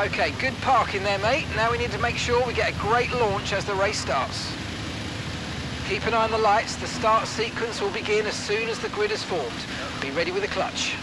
Okay, good parking there, mate. Now we need to make sure we get a great launch as the race starts. Keep an eye on the lights. The start sequence will begin as soon as the grid is formed. Be ready with the clutch.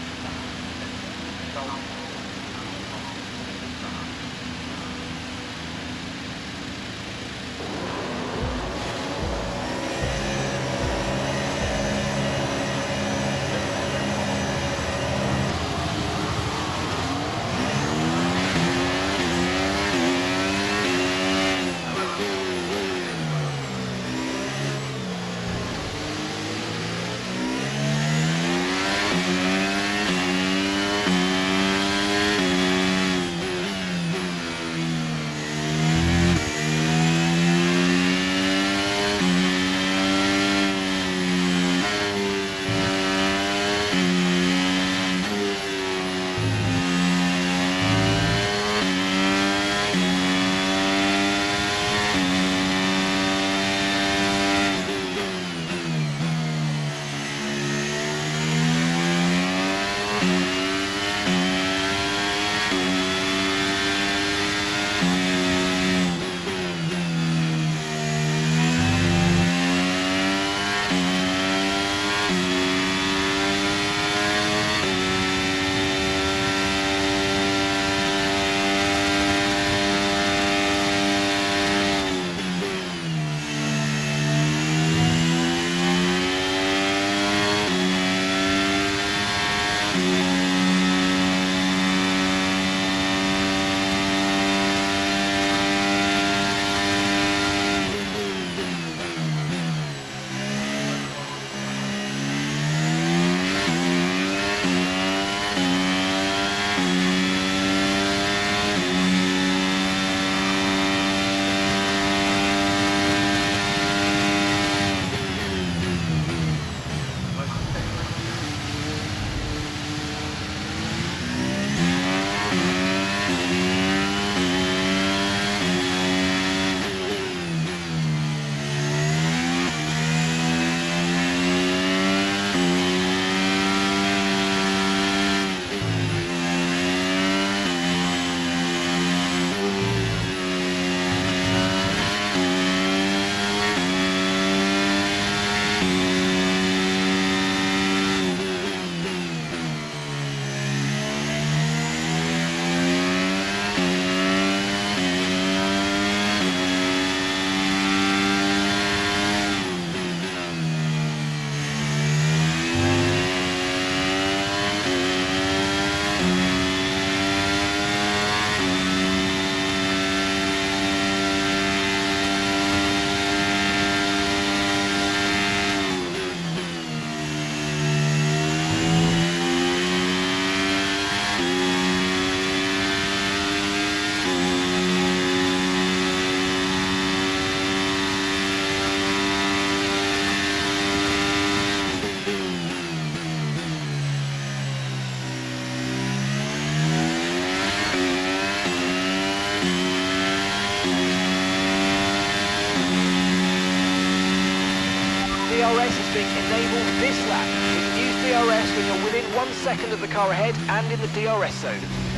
Enabled this lap. Can use DRS when you're within one second of the car ahead and in the DRS zone.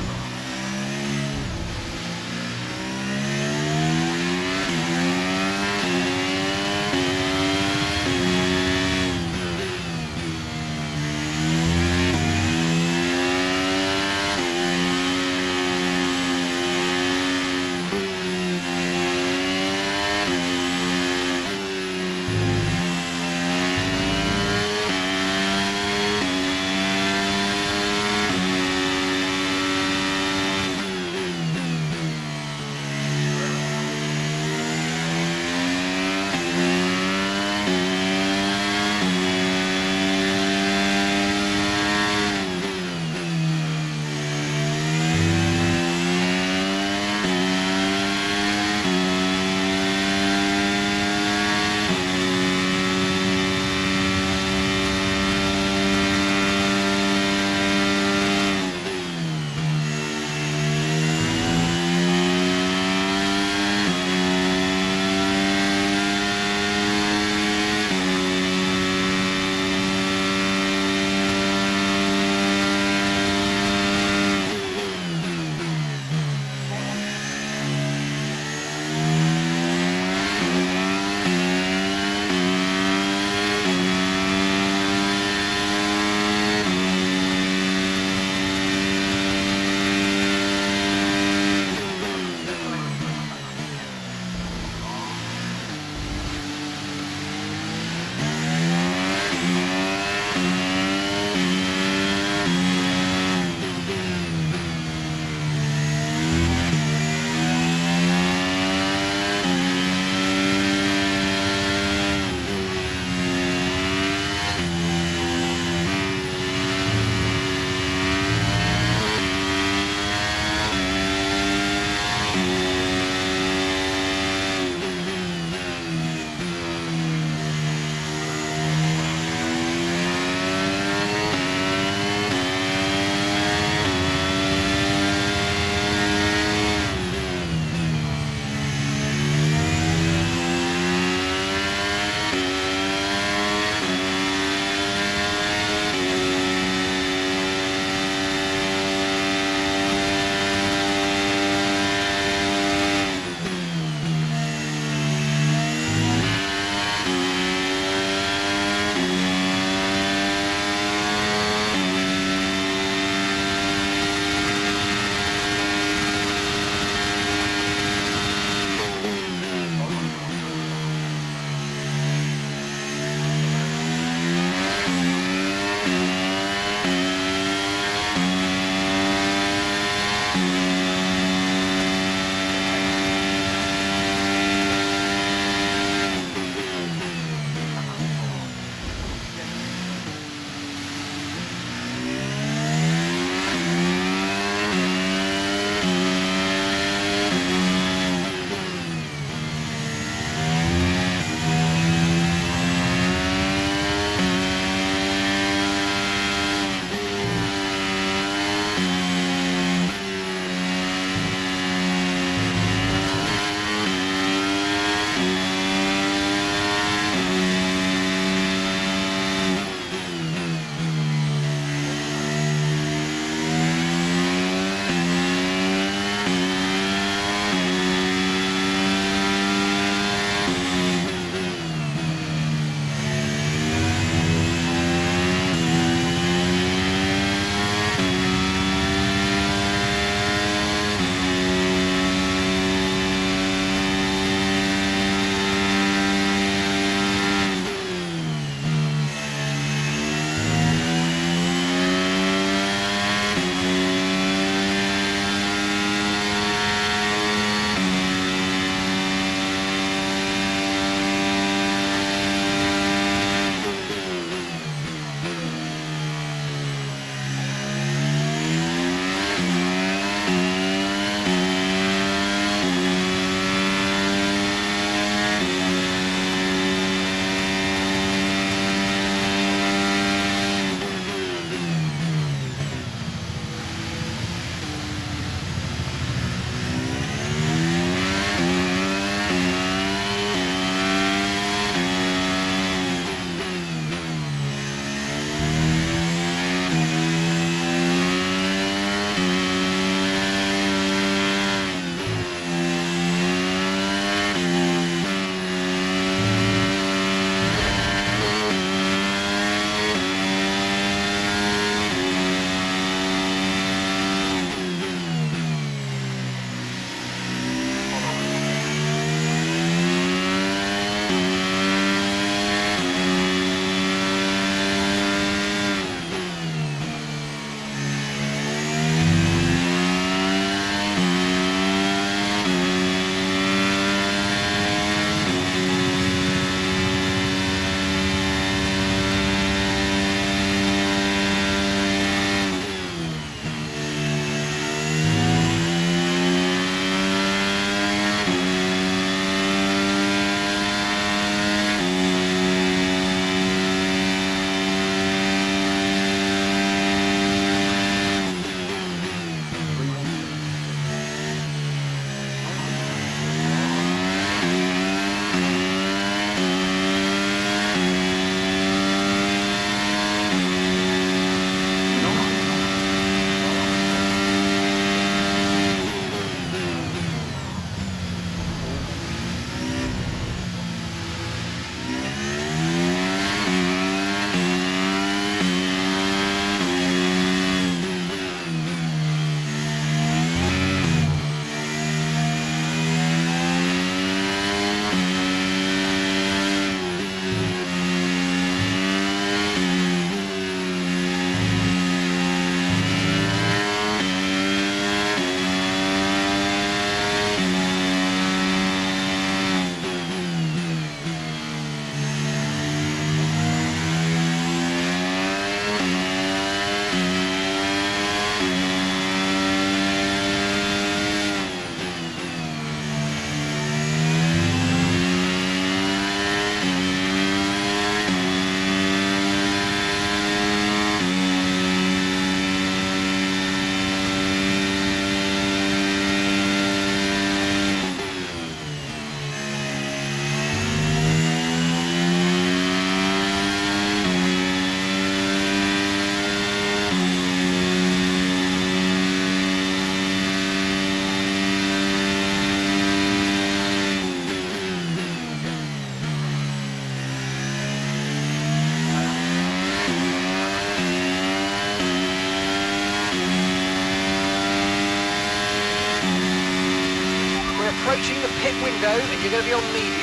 Window and you're going to be on mediums.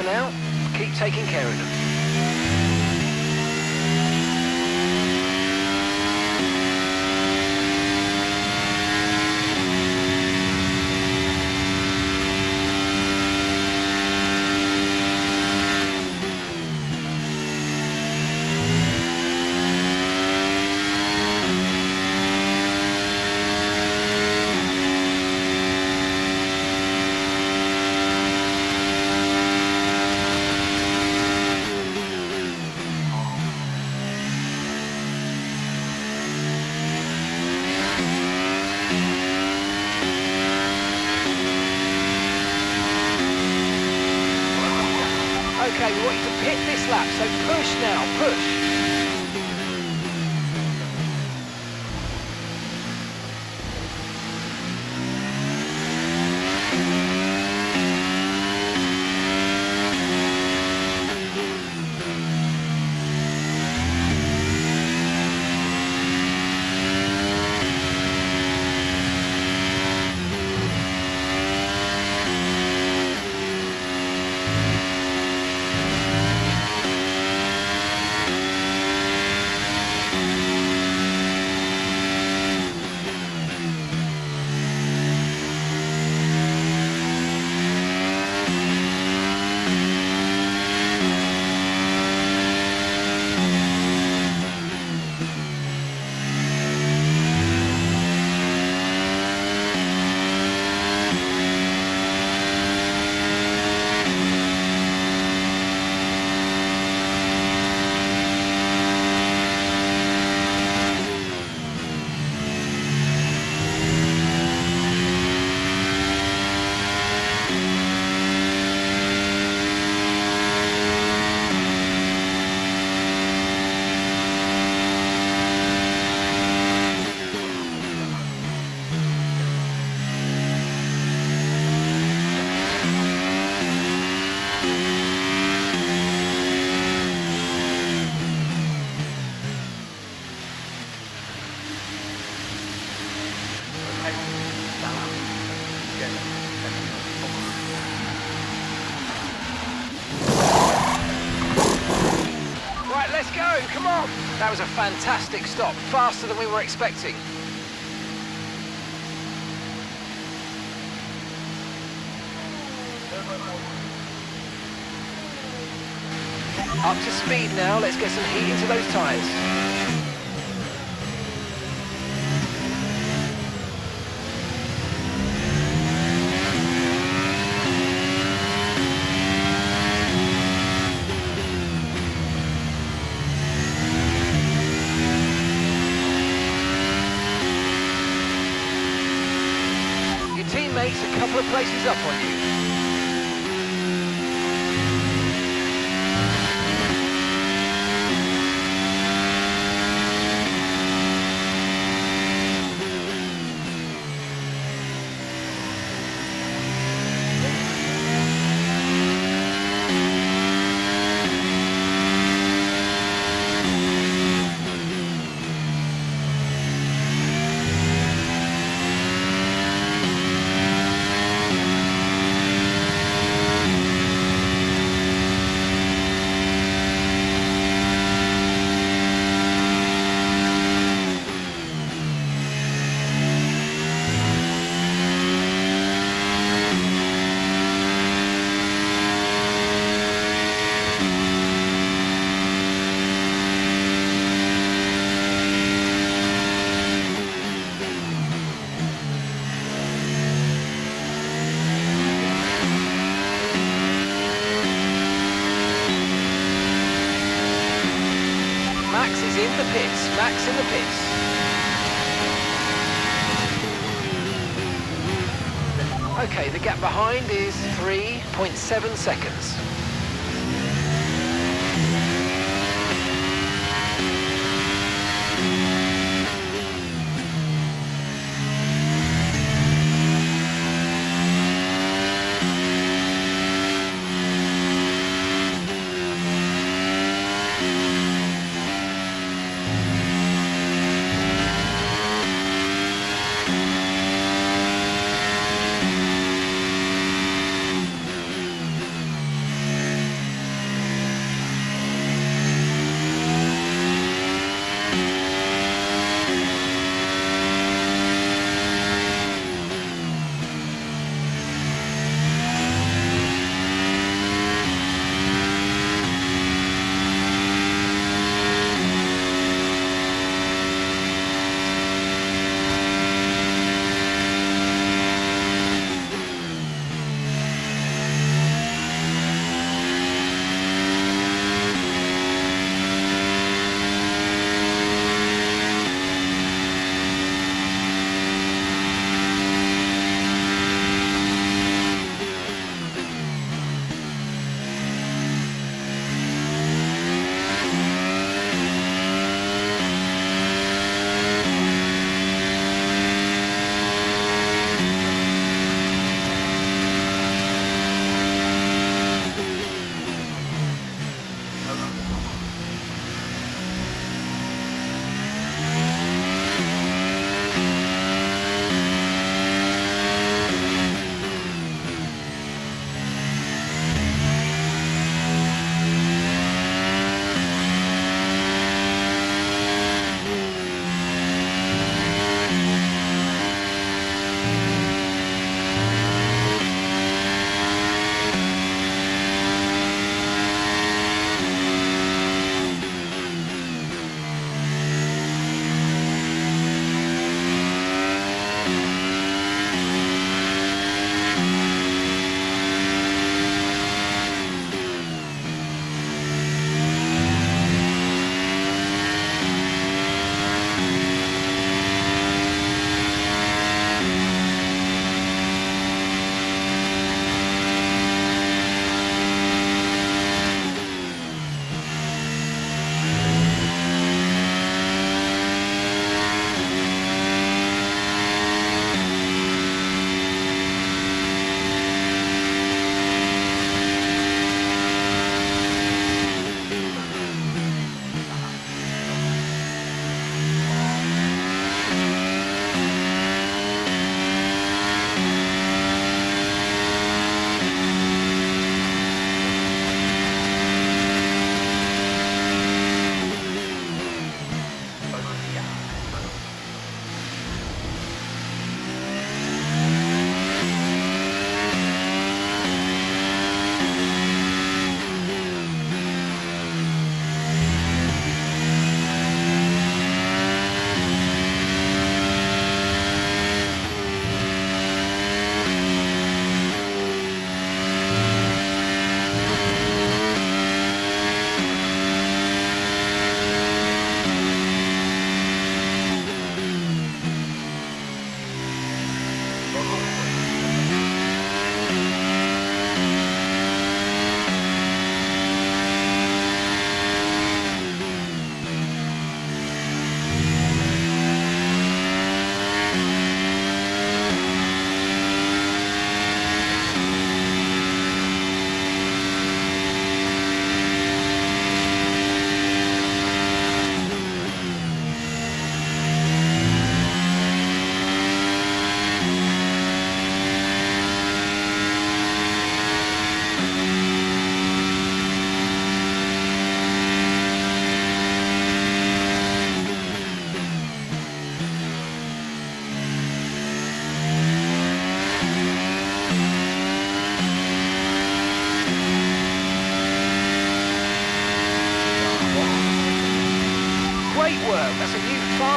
For now. Keep taking care of them. Okay, we want you to pit this lap, so push now, push. That was a fantastic stop, faster than we were expecting. Up to speed now, let's get some heat into those tyres. A couple of places up on you.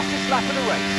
Fastest lap of the race.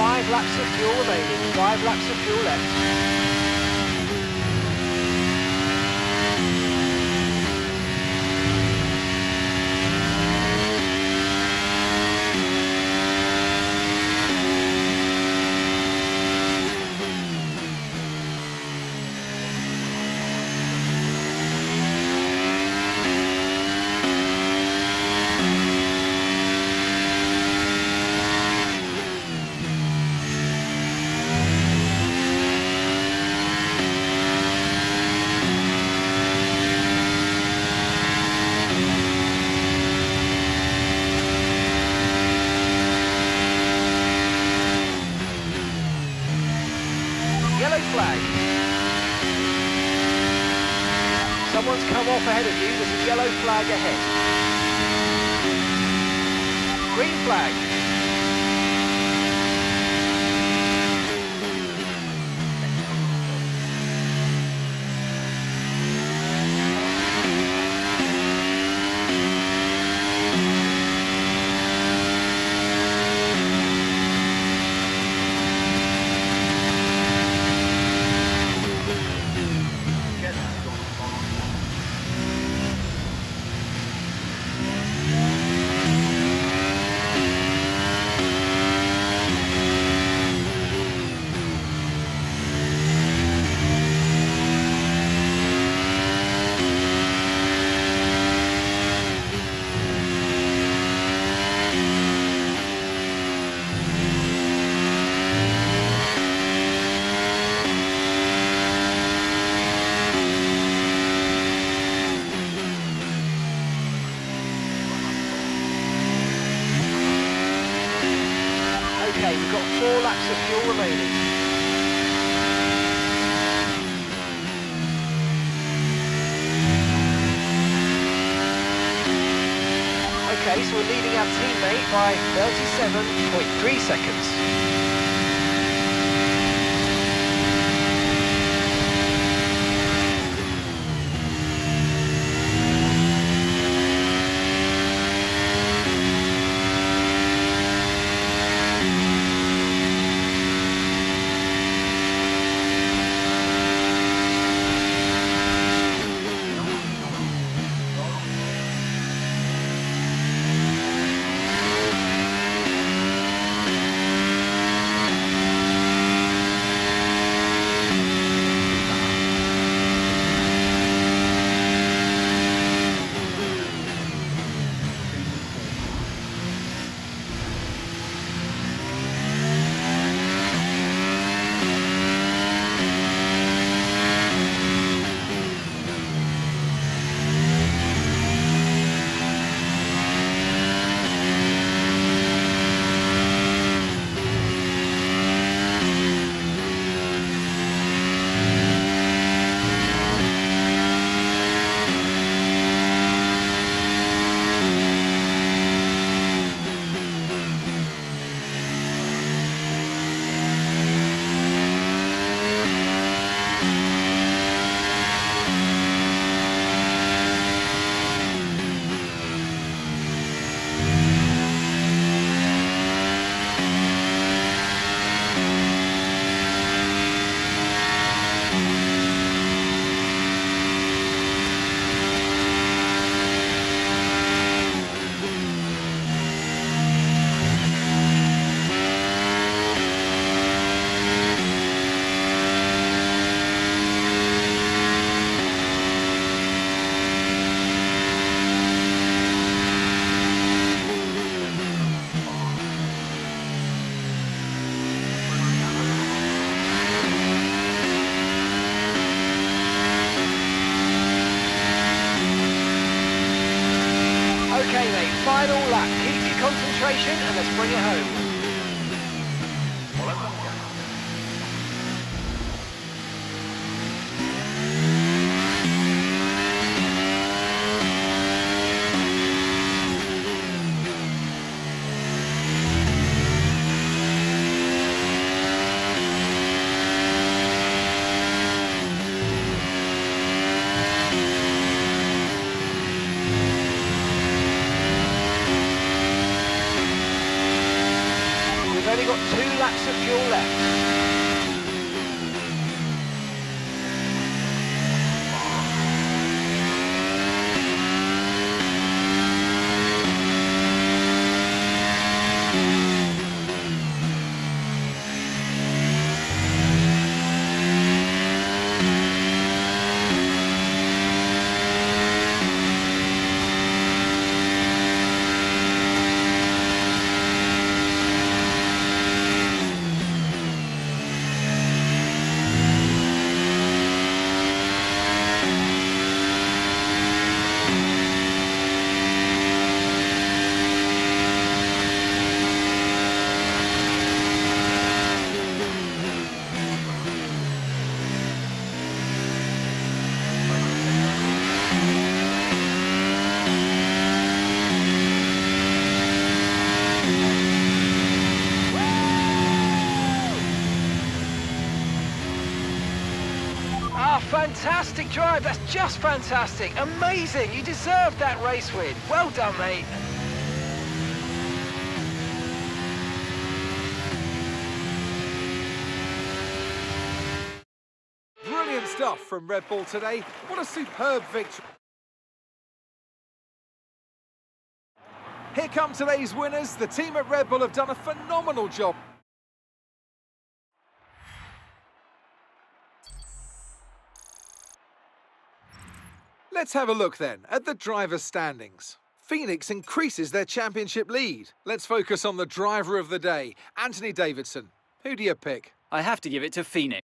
Five laps of fuel remaining. Five laps of fuel left. Yellow flag. Someone's come off ahead of you. There's a yellow flag ahead. Green flag. 37.3 seconds. final lap. Keep your concentration and let's bring it home. only got two laps of fuel left. Fantastic drive. That's just fantastic. Amazing. You deserved that race win. Well done, mate. Brilliant stuff from Red Bull today. What a superb victory. Here come today's winners. The team at Red Bull have done a phenomenal job. Let's have a look then at the driver's standings. Phoenix increases their championship lead. Let's focus on the driver of the day, Anthony Davidson. Who do you pick? I have to give it to Phoenix.